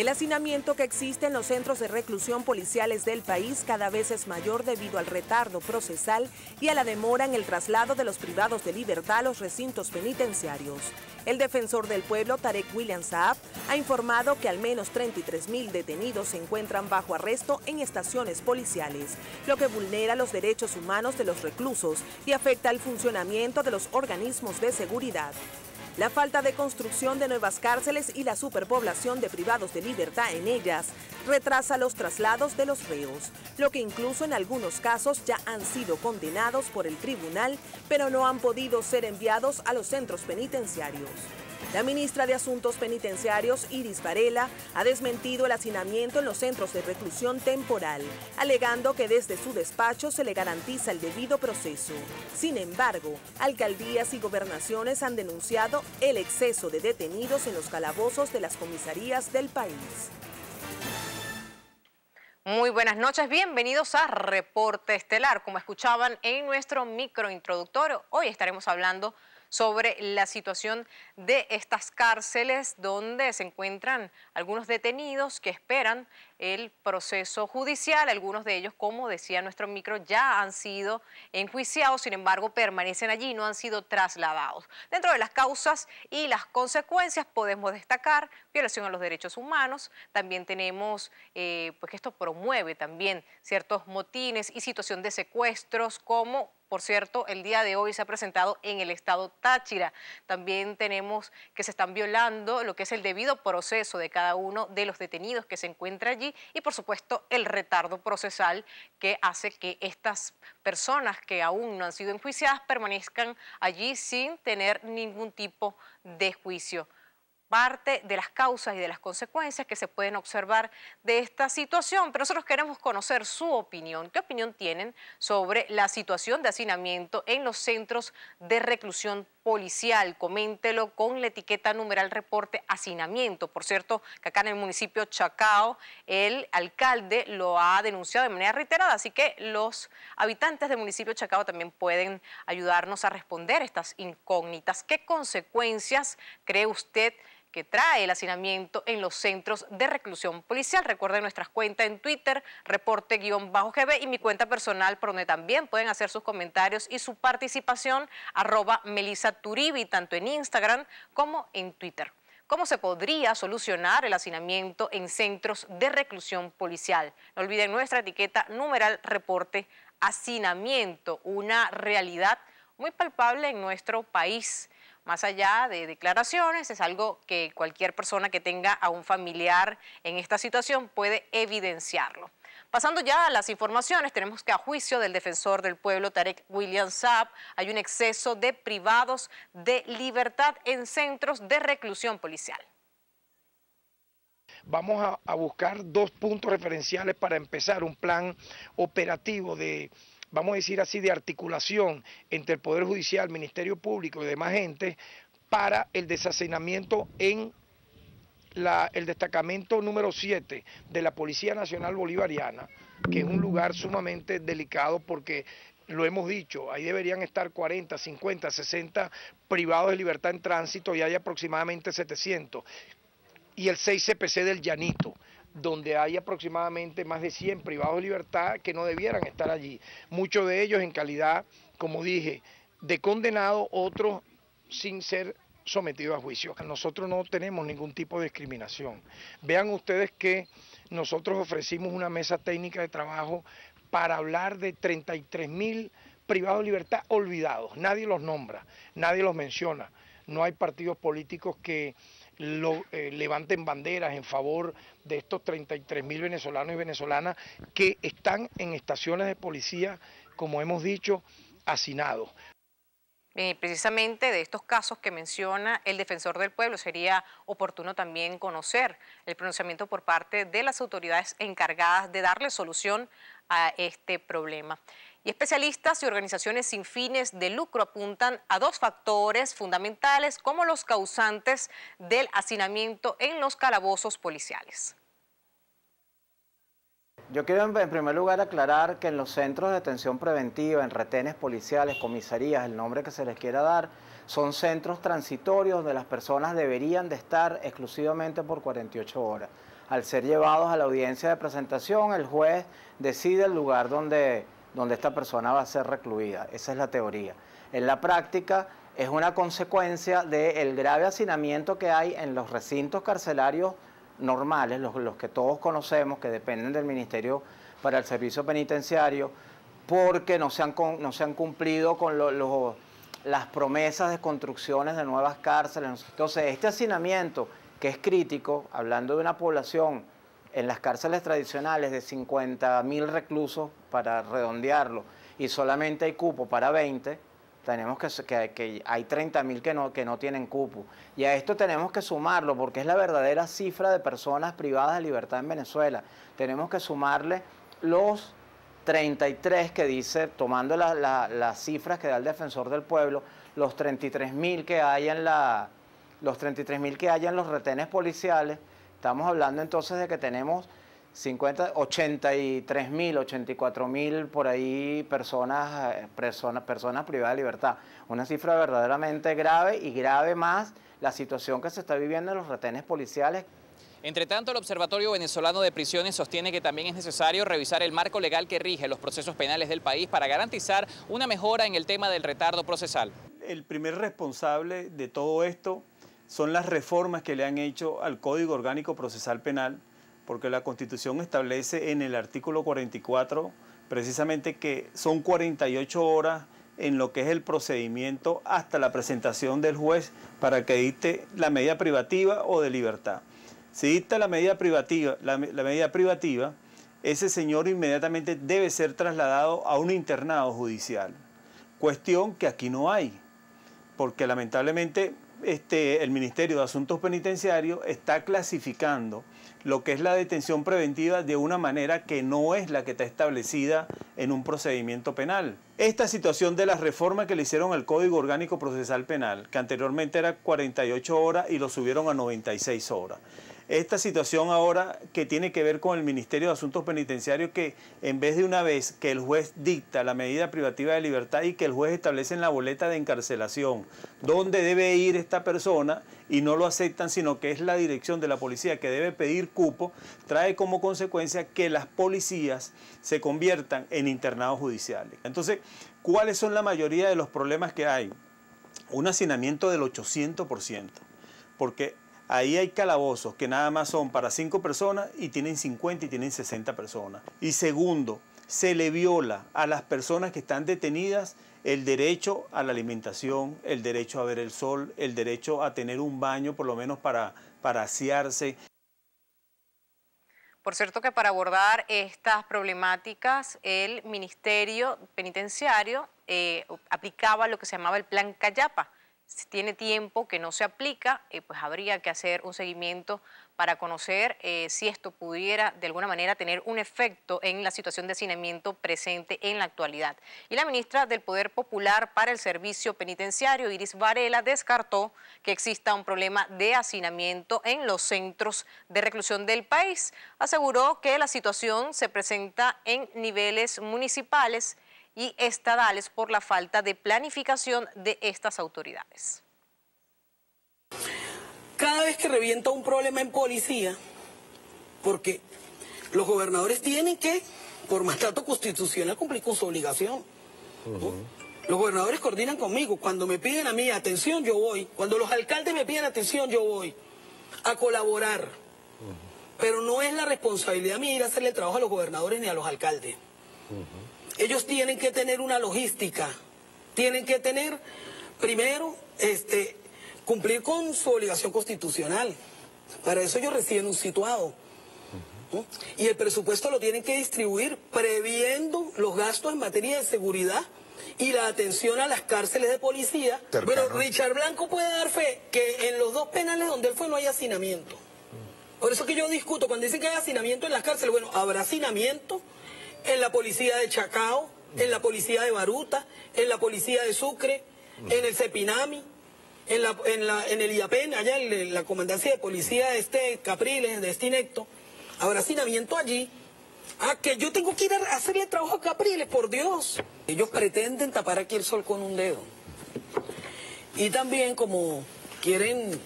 El hacinamiento que existe en los centros de reclusión policiales del país cada vez es mayor debido al retardo procesal y a la demora en el traslado de los privados de libertad a los recintos penitenciarios. El defensor del pueblo, Tarek William Saab, ha informado que al menos 33 mil detenidos se encuentran bajo arresto en estaciones policiales, lo que vulnera los derechos humanos de los reclusos y afecta al funcionamiento de los organismos de seguridad. La falta de construcción de nuevas cárceles y la superpoblación de privados de libertad en ellas retrasa los traslados de los reos, lo que incluso en algunos casos ya han sido condenados por el tribunal, pero no han podido ser enviados a los centros penitenciarios. La ministra de Asuntos Penitenciarios, Iris Varela, ha desmentido el hacinamiento en los centros de reclusión temporal, alegando que desde su despacho se le garantiza el debido proceso. Sin embargo, alcaldías y gobernaciones han denunciado el exceso de detenidos en los calabozos de las comisarías del país. Muy buenas noches, bienvenidos a Reporte Estelar. Como escuchaban en nuestro microintroductorio, hoy estaremos hablando sobre la situación de estas cárceles donde se encuentran algunos detenidos que esperan el proceso judicial. Algunos de ellos, como decía nuestro micro, ya han sido enjuiciados, sin embargo, permanecen allí, no han sido trasladados. Dentro de las causas y las consecuencias podemos destacar violación a los derechos humanos, también tenemos, eh, pues que esto promueve también ciertos motines y situación de secuestros como por cierto, el día de hoy se ha presentado en el estado Táchira. También tenemos que se están violando lo que es el debido proceso de cada uno de los detenidos que se encuentra allí y, por supuesto, el retardo procesal que hace que estas personas que aún no han sido enjuiciadas permanezcan allí sin tener ningún tipo de juicio parte de las causas y de las consecuencias que se pueden observar de esta situación, pero nosotros queremos conocer su opinión. ¿Qué opinión tienen sobre la situación de hacinamiento en los centros de reclusión policial? Coméntelo con la etiqueta numeral reporte hacinamiento. Por cierto, que acá en el municipio Chacao el alcalde lo ha denunciado de manera reiterada, así que los habitantes del municipio Chacao también pueden ayudarnos a responder estas incógnitas. ¿Qué consecuencias cree usted que trae el hacinamiento en los centros de reclusión policial. Recuerden nuestras cuentas en Twitter, reporte-gb y mi cuenta personal por donde también pueden hacer sus comentarios y su participación, arroba Melissa Turibi, tanto en Instagram como en Twitter. ¿Cómo se podría solucionar el hacinamiento en centros de reclusión policial? No olviden nuestra etiqueta numeral reporte hacinamiento, una realidad muy palpable en nuestro país más allá de declaraciones, es algo que cualquier persona que tenga a un familiar en esta situación puede evidenciarlo. Pasando ya a las informaciones, tenemos que a juicio del defensor del pueblo Tarek William Saab hay un exceso de privados de libertad en centros de reclusión policial. Vamos a, a buscar dos puntos referenciales para empezar un plan operativo de vamos a decir así, de articulación entre el Poder Judicial, Ministerio Público y demás gente para el desacinamiento en el destacamento número 7 de la Policía Nacional Bolivariana, que es un lugar sumamente delicado porque lo hemos dicho, ahí deberían estar 40, 50, 60 privados de libertad en tránsito y hay aproximadamente 700. Y el 6 CPC del Llanito, donde hay aproximadamente más de 100 privados de libertad que no debieran estar allí. Muchos de ellos en calidad, como dije, de condenado, otros sin ser sometidos a juicio. Nosotros no tenemos ningún tipo de discriminación. Vean ustedes que nosotros ofrecimos una mesa técnica de trabajo para hablar de 33 mil privados de libertad olvidados. Nadie los nombra, nadie los menciona. No hay partidos políticos que eh, levanten banderas en favor de estos 33 mil venezolanos y venezolanas que están en estaciones de policía, como hemos dicho, hacinados. precisamente de estos casos que menciona el defensor del pueblo, sería oportuno también conocer el pronunciamiento por parte de las autoridades encargadas de darle solución a este problema. Y especialistas y organizaciones sin fines de lucro apuntan a dos factores fundamentales como los causantes del hacinamiento en los calabozos policiales. Yo quiero en primer lugar aclarar que en los centros de detención preventiva, en retenes policiales, comisarías, el nombre que se les quiera dar, son centros transitorios donde las personas deberían de estar exclusivamente por 48 horas. al ser llevados a la audiencia de presentación, el juez decide el lugar donde, donde esta persona va a ser recluida. Esa es la teoría. En la práctica es una consecuencia del grave hacinamiento que hay en los recintos carcelarios normales, los, que todos conocemos, que dependen del Ministerio para el Servicio Penitenciario, porque no se han, no se han cumplido con las promesas de construcciones de nuevas cárceles. Entonces, este hacinamiento, que es crítico, hablando de una población en las cárceles tradicionales de 50 mil reclusos, para redondearlo, y solamente hay cupo para 20, tenemos que, que, hay 30 mil que no, que no tienen cupo. Y a esto tenemos que sumarlo porque es la verdadera cifra de personas privadas de libertad en Venezuela. Tenemos que sumarle los 33 que dice, tomando las cifras que da el defensor del pueblo, los 33 mil que hay en la, los 33 mil que hay en los retenes policiales. Estamos hablando entonces de que tenemos 50, 83 mil, 84 mil por ahí personas, eh, personas, personas privadas de libertad. Una cifra verdaderamente grave y grave más la situación que se está viviendo en los retenes policiales. Entre tanto, el Observatorio Venezolano de Prisiones sostiene que también es necesario revisar el marco legal que rige los procesos penales del país para garantizar una mejora en el tema del retardo procesal. El primer responsable de todo esto son las reformas que le han hecho al Código Orgánico Procesal Penal, porque la Constitución establece en el artículo 44 precisamente que son 48 horas en lo que es el procedimiento hasta la presentación del juez para que dicte la medida privativa o de libertad. Si dicta la medida privativa, la, la medida privativa, ese señor inmediatamente debe ser trasladado a un internado judicial. Cuestión que aquí no hay, porque lamentablemente este, el Ministerio de Asuntos Penitenciarios está clasificando lo que es la detención preventiva de una manera que no es la que está establecida en un procedimiento penal. Esta situación de las reformas que le hicieron al Código Orgánico Procesal Penal, que anteriormente era 48 horas y lo subieron a 96 horas, esta situación ahora que tiene que ver con el Ministerio de Asuntos Penitenciarios, que en vez de una vez que el juez dicta la medida privativa de libertad y que el juez establece en la boleta de encarcelación dónde debe ir esta persona y no lo aceptan, sino que es la dirección de la policía que debe pedir cupo, trae como consecuencia que las policías se conviertan en internados judiciales. Entonces, ¿cuáles son la mayoría de los problemas que hay? Un hacinamiento del 800%, porque Ahí hay calabozos que nada más son para 5 personas y tienen 50 y tienen 60 personas. Y segundo, se le viola a las personas que están detenidas el derecho a la alimentación, el derecho a ver el sol, el derecho a tener un baño por lo menos para, para asearse. Por cierto que para abordar estas problemáticas el Ministerio Penitenciario eh, aplicaba lo que se llamaba el Plan Cayapa, si tiene tiempo que no se aplica, eh, pues habría que hacer un seguimiento para conocer eh, si esto pudiera de alguna manera tener un efecto en la situación de hacinamiento presente en la actualidad. Y la ministra del Poder Popular para el Servicio Penitenciario, Iris Varela, descartó que exista un problema de hacinamiento en los centros de reclusión del país. Aseguró que la situación se presenta en niveles municipales y estadales por la falta de planificación de estas autoridades. Cada vez que revienta un problema en policía, porque los gobernadores tienen que, por mandato constitucional, cumplir con su obligación. Los gobernadores coordinan conmigo. Cuando me piden a mí atención, yo voy. Cuando los alcaldes me piden atención, yo voy a colaborar. Pero no es la responsabilidad mía ir a hacerle trabajo a los gobernadores ni a los alcaldes. Ellos tienen que tener una logística, tienen que tener, primero, este, cumplir con su obligación constitucional. Para eso ellos reciben un situado. Y el presupuesto lo tienen que distribuir previendo los gastos en materia de seguridad y la atención a las cárceles de policía. Pero Richard Blanco puede dar fe que en los dos penales donde él fue no hay hacinamiento. Por eso que yo discuto, cuando dicen que hay hacinamiento en las cárceles, bueno, habrá hacinamiento en la policía de Chacao, en la policía de Baruta, en la policía de Sucre, en el Cepinami, en, la, en, la, en el IAPEN, allá en la comandancia de policía de este Capriles, de este Inecto, habrá hacinamiento allí. Ah, que yo tengo que ir a hacerle trabajo a Capriles, por Dios. Ellos pretenden tapar aquí el sol con un dedo. Y también como quieren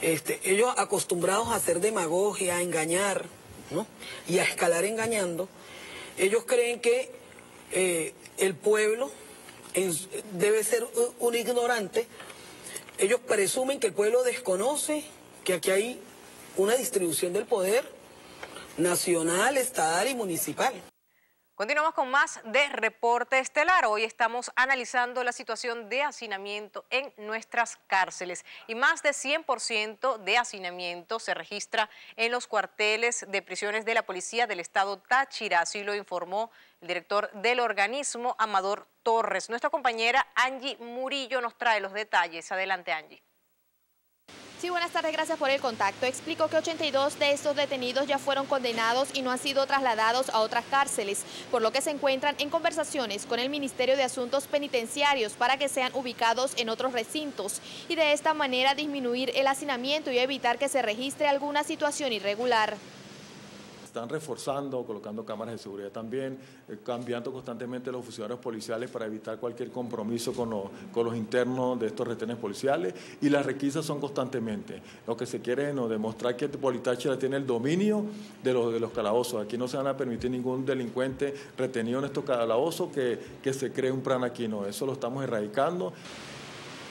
este, ellos acostumbrados a hacer demagogia, a engañar, ¿no? Y a escalar engañando, ellos creen que eh, el pueblo debe ser un ignorante. Ellos presumen que el pueblo desconoce que aquí hay una distribución del poder nacional, estatal y municipal. Continuamos con más de Reporte Estelar. Hoy estamos analizando la situación de hacinamiento en nuestras cárceles y más de 100% de hacinamiento se registra en los cuarteles de prisiones de la Policía del Estado Táchira, así lo informó el director del organismo, Amador Torres. Nuestra compañera Angie Murillo nos trae los detalles. Adelante, Angie. Sí, buenas tardes, gracias por el contacto. Explico que 82 de estos detenidos ya fueron condenados y no han sido trasladados a otras cárceles, por lo que se encuentran en conversaciones con el Ministerio de Asuntos Penitenciarios para que sean ubicados en otros recintos y de esta manera disminuir el hacinamiento y evitar que se registre alguna situación irregular están reforzando, colocando cámaras de seguridad también, eh, cambiando constantemente los funcionarios policiales para evitar cualquier compromiso con, con, los internos de estos retenes policiales y las requisas son constantemente. Lo que se quiere es no, demostrar que Politáchira tiene el dominio de los, de los calabozos. Aquí no se van a permitir ningún delincuente retenido en estos calabozos que, que se cree un plan aquí, no, eso lo estamos erradicando.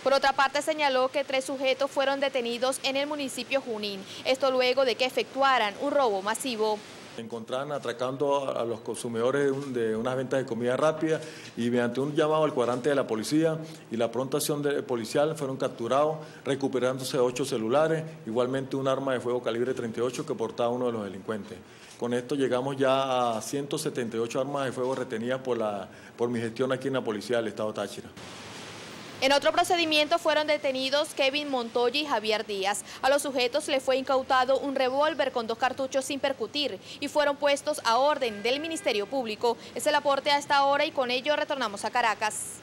Por otra parte, señaló que tres sujetos fueron detenidos en el municipio Junín, esto luego de que efectuaran un robo masivo. Encontraban atracando a los consumidores de unas ventas de comida rápida y mediante un llamado al cuadrante de la policía y la pronta acción policial fueron capturados, recuperándose ocho celulares, igualmente un arma de fuego calibre 38 que portaba uno de los delincuentes. Con esto llegamos ya a 178 armas de fuego retenidas por, la, por mi gestión aquí en la Policía del Estado Táchira. En otro procedimiento fueron detenidos Kevin Montoya y Javier Díaz. A los sujetos le fue incautado un revólver con dos cartuchos sin percutir y fueron puestos a orden del Ministerio Público. Es el aporte a esta hora y con ello retornamos a Caracas.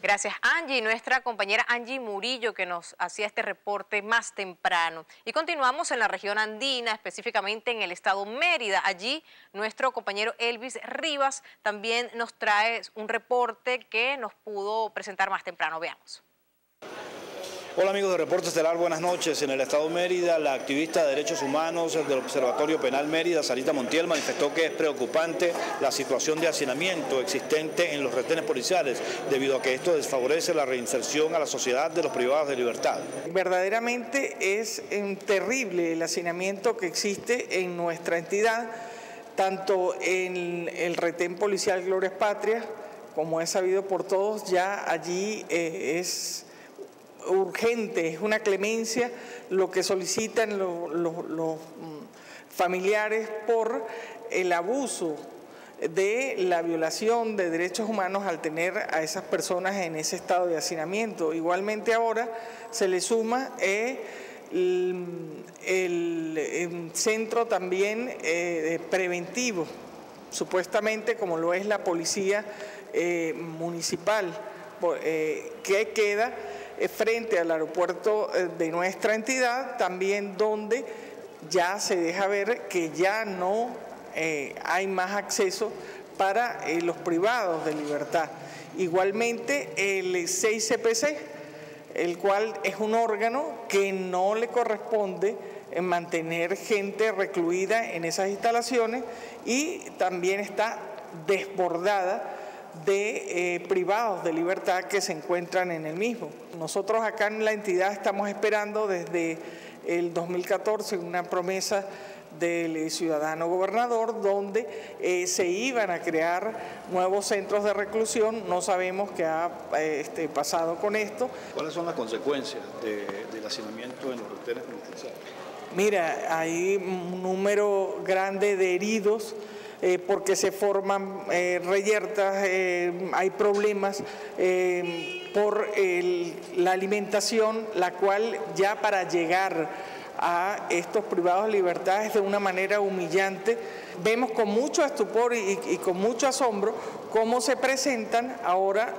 Gracias Angie, nuestra compañera Angie Murillo que nos hacía este reporte más temprano. Y continuamos en la región andina, específicamente en el estado Mérida. Allí nuestro compañero Elvis Rivas también nos trae un reporte que nos pudo presentar más temprano. Veamos. Hola amigos de Reportes Estelar, buenas noches. En el Estado Mérida, la activista de derechos humanos del Observatorio Penal Mérida, Sarita Montiel, manifestó que es preocupante la situación de hacinamiento existente en los retenes policiales, debido a que esto desfavorece la reinserción a la sociedad de los privados de libertad. Verdaderamente es terrible el hacinamiento que existe en nuestra entidad, tanto en el retén policial Glorias Patria, como es sabido por todos, ya allí eh, es urgente, es una clemencia lo que solicitan los, mm, familiares por el abuso de la violación de derechos humanos al tener a esas personas en ese estado de hacinamiento. Igualmente ahora se le suma eh, el, centro también eh, preventivo, supuestamente como lo es la policía eh, municipal, que queda frente al aeropuerto eh, de nuestra entidad, también donde ya se deja ver que ya no eh, hay más acceso para los privados de libertad. Igualmente el 6CPC, el cual es un órgano que no le corresponde mantener gente recluida en esas instalaciones y también está desbordada de eh, privados de libertad que se encuentran en el mismo. Nosotros acá en la entidad estamos esperando desde el 2014 una promesa del ciudadano gobernador donde eh, se iban a crear nuevos centros de reclusión. No sabemos qué ha este, pasado con esto. ¿Cuáles son las consecuencias del hacinamiento en los retenes penitenciarios? Mira, hay un número grande de heridos. Eh, porque se forman eh, reyertas, eh, hay problemas por la alimentación, la cual ya para llegar a estos privados de libertades de una manera humillante. Vemos con mucho estupor y, con mucho asombro cómo se presentan ahora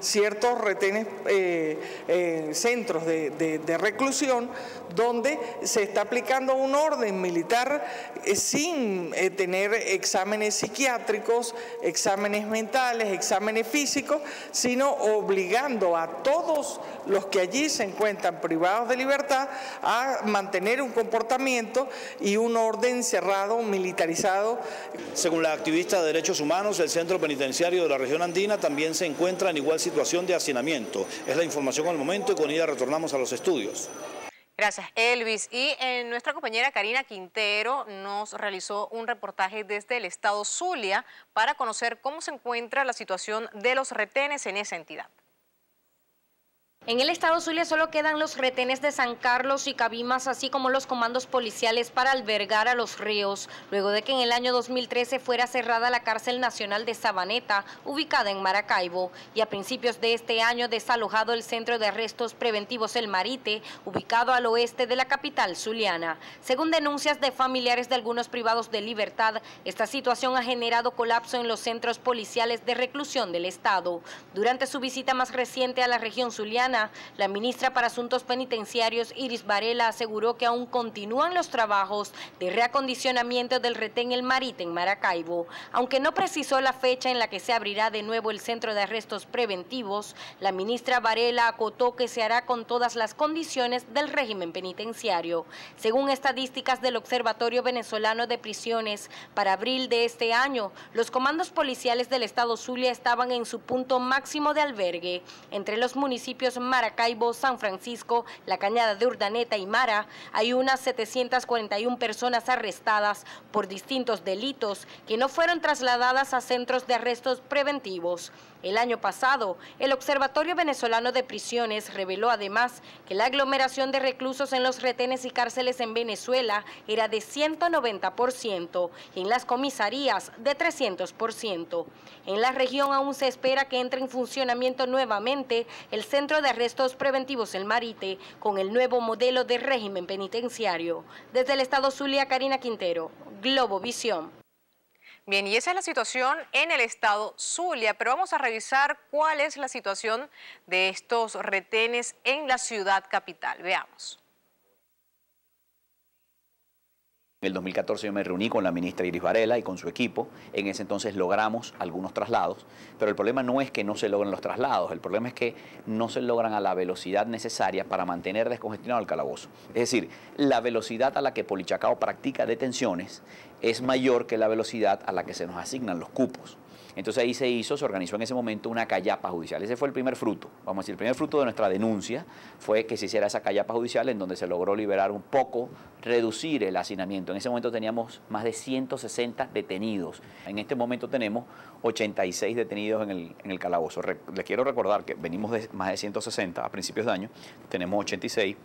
ciertos retenes, eh, eh, centros de, reclusión, donde se está aplicando un orden militar eh, sin tener exámenes psiquiátricos, exámenes mentales, exámenes físicos, sino obligando a todos los que allí se encuentran privados de libertad a mantener un comportamiento y un orden cerrado, militarizado. Según la activista de derechos humanos, el centro penitenciario de la región andina también se encuentra en igual situación de hacinamiento. Es la información al momento y con ella retornamos a los estudios. Gracias, Elvis. Y en nuestra compañera Karina Quintero nos realizó un reportaje desde el estado Zulia para conocer cómo se encuentra la situación de los retenes en esa entidad. En el estado Zulia solo quedan los retenes de San Carlos y Cabimas, así como los comandos policiales para albergar a los ríos, luego de que en el año 2013 fuera cerrada la cárcel nacional de Sabaneta, ubicada en Maracaibo, y a principios de este año desalojado el centro de arrestos preventivos El Marite, ubicado al oeste de la capital zuliana. Según denuncias de familiares de algunos privados de libertad, esta situación ha generado colapso en los centros policiales de reclusión del estado. Durante su visita más reciente a la región zuliana, la ministra para Asuntos Penitenciarios, Iris Varela, aseguró que aún continúan los trabajos de reacondicionamiento del retén El Marite en Maracaibo. Aunque no precisó la fecha en la que se abrirá de nuevo el centro de arrestos preventivos, la ministra Varela acotó que se hará con todas las condiciones del régimen penitenciario. Según estadísticas del Observatorio Venezolano de Prisiones, para abril de este año, los comandos policiales del estado Zulia estaban en su punto máximo de albergue. Entre los municipios Maracaibo, San Francisco, La Cañada de Urdaneta y Mara, hay unas 741 personas arrestadas por distintos delitos que no fueron trasladadas a centros de arrestos preventivos. El año pasado, el Observatorio Venezolano de Prisiones reveló además que la aglomeración de reclusos en los retenes y cárceles en Venezuela era de 190% y en las comisarías de 300%. En la región aún se espera que entre en funcionamiento nuevamente el Centro de Arrestos Preventivos El Marite con el nuevo modelo de régimen penitenciario. Desde el Estado Zulia, Karina Quintero, Globo Visión. Bien, y esa es la situación en el estado Zulia, pero vamos a revisar cuál es la situación de estos retenes en la ciudad capital. Veamos. En el 2014 yo me reuní con la ministra Iris Varela y con su equipo. En ese entonces logramos algunos traslados, pero el problema no es que no se logren los traslados, el problema es que no se logran a la velocidad necesaria para mantener descongestionado el calabozo. Es decir, la velocidad a la que Polichacao practica detenciones es mayor que la velocidad a la que se nos asignan los cupos. Entonces ahí se hizo, se organizó en ese momento una callapa judicial. Ese fue el primer fruto. Vamos a decir, el primer fruto de nuestra denuncia fue que se hiciera esa callapa judicial en donde se logró liberar un poco, reducir el hacinamiento. En ese momento teníamos más de 160 detenidos. En este momento tenemos 86 detenidos en el, calabozo. les quiero recordar que venimos de más de 160 a principios de año, tenemos 86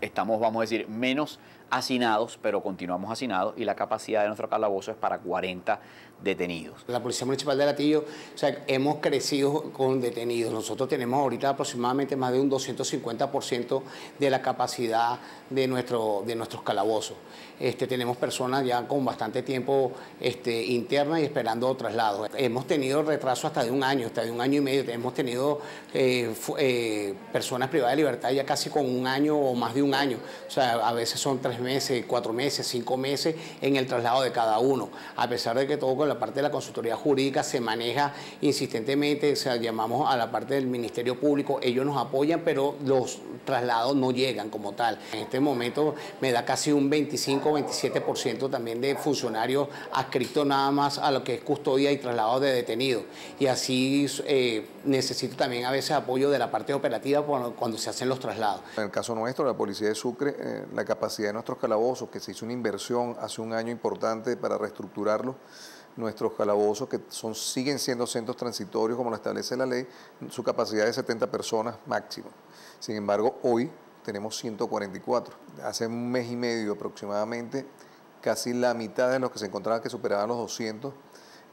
estamos, vamos a decir, menos hacinados, pero continuamos hacinados y la capacidad de nuestro calabozo es para 40 detenidos. La Policía Municipal de Latillo, o sea, hemos crecido con detenidos. Nosotros tenemos ahorita aproximadamente más de un 250% de la capacidad de, nuestro, de nuestros calabozos. Este, tenemos personas ya con bastante tiempo este, internas y esperando traslados. Hemos tenido retraso hasta de un año, hasta de un año y medio. Hemos tenido eh, eh, personas privadas de libertad ya casi con un año o más de un año. O sea, a veces son tres meses, cuatro meses, cinco meses en el traslado de cada uno. A pesar de que todo con la parte de la consultoría jurídica se maneja insistentemente, o sea, llamamos a la parte del Ministerio Público, ellos nos apoyan, pero los traslados no llegan como tal. En este momento me da casi un 25 27% también de funcionarios adscritos nada más a lo que es custodia y traslado de detenidos. Y así eh, necesito también a veces apoyo de la parte operativa cuando, se hacen los traslados. En el caso nuestro, la Policía de Sucre, eh, la capacidad de nuestros calabozos, que se hizo una inversión hace un año importante para reestructurarlos, nuestros calabozos, que son, siguen siendo centros transitorios como lo establece la ley, su capacidad es 70 personas máximo. Sin embargo, hoy tenemos 144. Hace un mes y medio aproximadamente, casi la mitad de los que se encontraban que superaban los 200,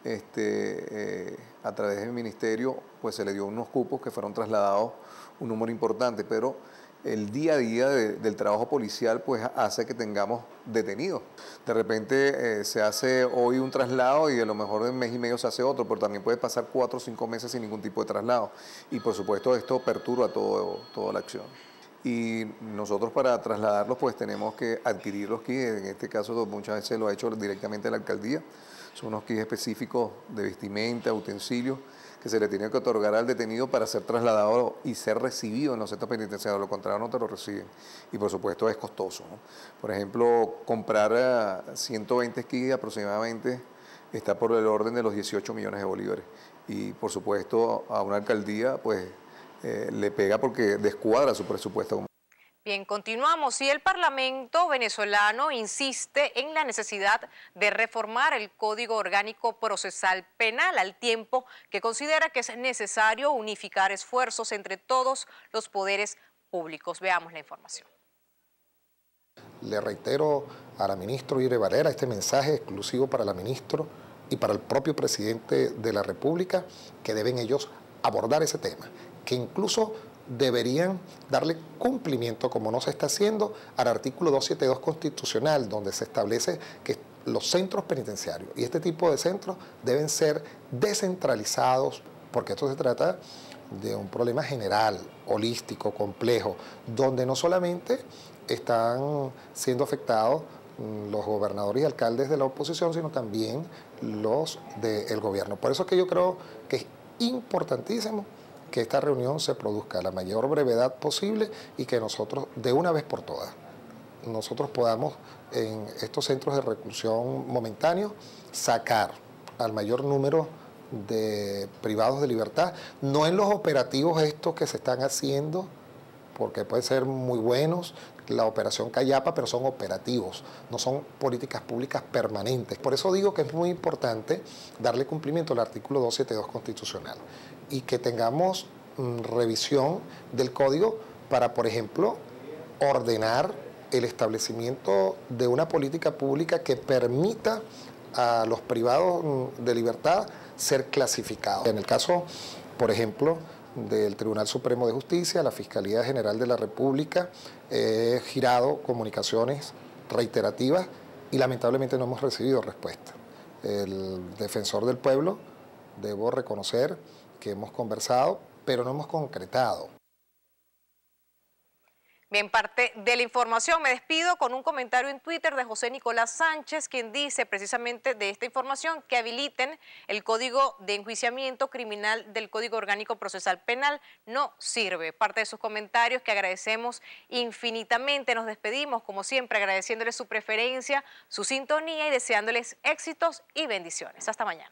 este, eh, a través del ministerio, pues se le dio unos cupos que fueron trasladados un número importante, pero el día a día del trabajo policial pues hace que tengamos detenidos. De repente eh, se hace hoy un traslado y a lo mejor en mes y medio se hace otro, pero también puede pasar cuatro o cinco meses sin ningún tipo de traslado. Y por supuesto esto perturba todo, toda la acción. Y nosotros para trasladarlos pues tenemos que adquirir los kits, en este caso muchas veces lo ha hecho directamente la alcaldía, son unos kits específicos de vestimenta, utensilios, que se le tiene que otorgar al detenido para ser trasladado y ser recibido en los centros penitenciarios, lo contrario no te lo reciben. Y por supuesto es costoso. Por ejemplo, comprar 120 eh, esquís aproximadamente está por el orden de los 18 millones de bolívares. Y por supuesto a una alcaldía pues eh, le pega porque descuadra su presupuesto. Bien, continuamos. Y el Parlamento venezolano insiste en la necesidad de reformar el Código Orgánico Procesal Penal al tiempo que considera que es necesario unificar esfuerzos entre todos los poderes públicos. Veamos la información. Le reitero a la ministra Ire Valera este mensaje exclusivo para la ministra y para el propio presidente de la República que deben ellos abordar ese tema, que incluso deberían darle cumplimiento, como no se está haciendo, al artículo 272 constitucional, donde se establece que los centros penitenciarios y este tipo de centros deben ser descentralizados, porque esto se trata de un problema general, holístico, complejo, donde no solamente están siendo afectados mm, los gobernadores y alcaldes de la oposición, sino también los del gobierno. Por eso es que yo creo que es importantísimo que esta reunión se produzca a la mayor brevedad posible y que nosotros, de una vez por todas, nosotros podamos en estos centros de reclusión momentáneos sacar al mayor número de privados de libertad, no en los operativos estos que se están haciendo, porque pueden ser muy buenos, la operación Cayapa, pero son operativos, no son políticas públicas permanentes. Por eso digo que es muy importante darle cumplimiento al artículo 272 constitucional y que tengamos mm, revisión del código para, por ejemplo, ordenar el establecimiento de una política pública que permita a los privados mm, de libertad ser clasificados. En el caso, por ejemplo, del Tribunal Supremo de Justicia, la Fiscalía General de la República, he girado comunicaciones reiterativas y lamentablemente no hemos recibido respuesta. El defensor del pueblo, debo reconocer, que hemos conversado, pero no hemos concretado. Bien, parte de la información me despido con un comentario en Twitter de José Nicolás Sánchez, quien dice precisamente de esta información que habiliten el Código de Enjuiciamiento Criminal del Código Orgánico Procesal Penal. No sirve. Parte de sus comentarios que agradecemos infinitamente. Nos despedimos, como siempre, agradeciéndoles su preferencia, su sintonía y deseándoles éxitos y bendiciones. Hasta mañana.